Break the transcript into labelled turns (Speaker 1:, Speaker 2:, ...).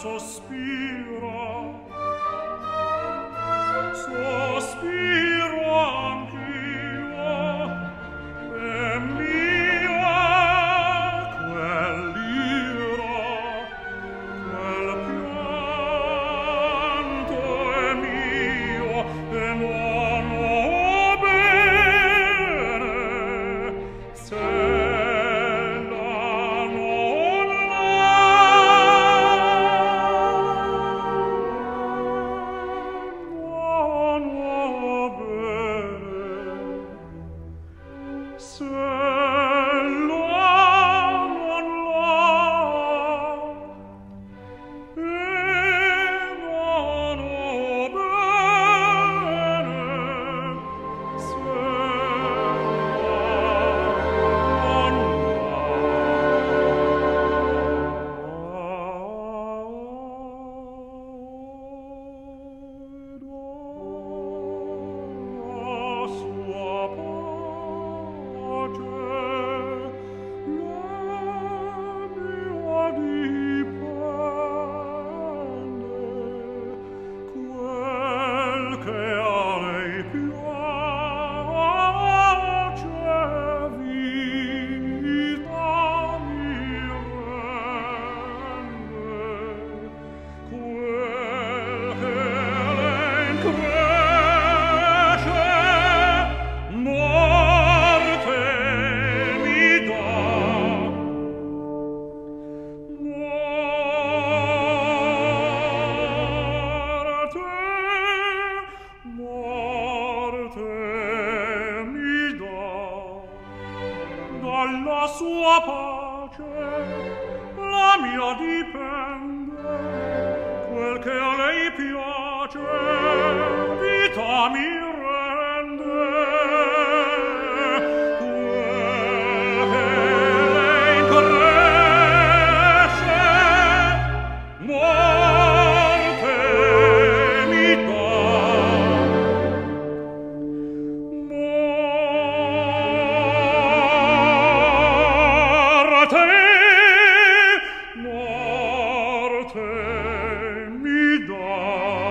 Speaker 1: sospiro. Sospiro anch'io e mia quell'ira quel pianto è mio e non dalla sua pace la mia dipende. Quel che a lei piace vita mia. Oh.